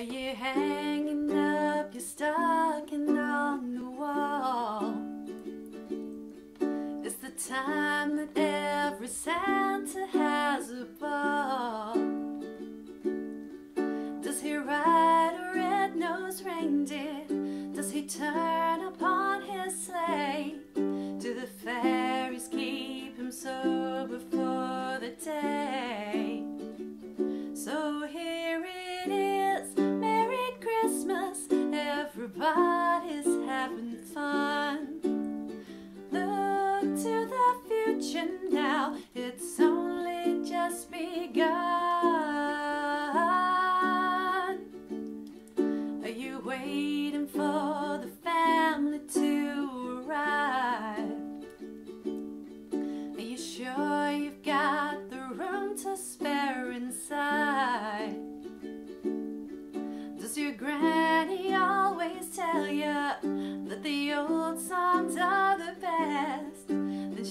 Are you hanging up your stocking on the wall? It's the time that every Santa has a ball. Does he ride a red-nosed reindeer? Does he turn upon his sleigh? Do the fairies keep him sober for the day? The now, it's only just begun. Are you waiting for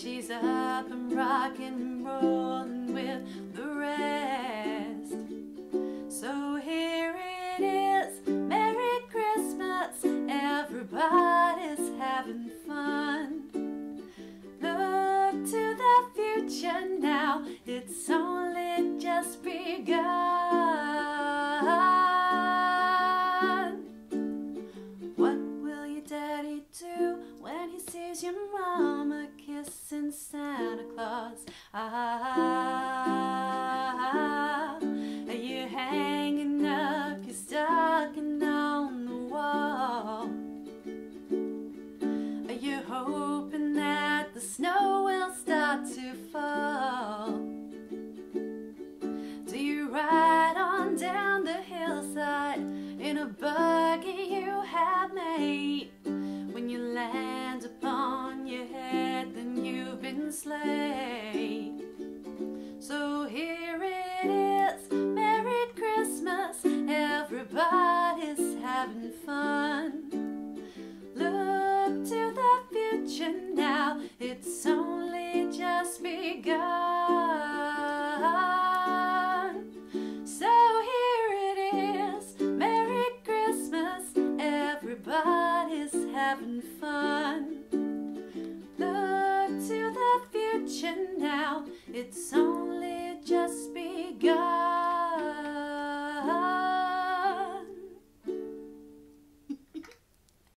she's up and rocking and rolling with the rest. So here it is, Merry Christmas, everybody's having fun. Look to the future now, it's only just begun. When he sees your mama kissing Santa Claus? Ah, are you hanging up your stocking on the wall? Are you hoping that the snow will start to fall? Do you ride on down the hillside in a buggy you have made? Been. So here it is, Merry Christmas, everybody's having fun. Look to the future now, it's only just begun. So here it is, Merry Christmas, everybody's having fun now. It's only just begun.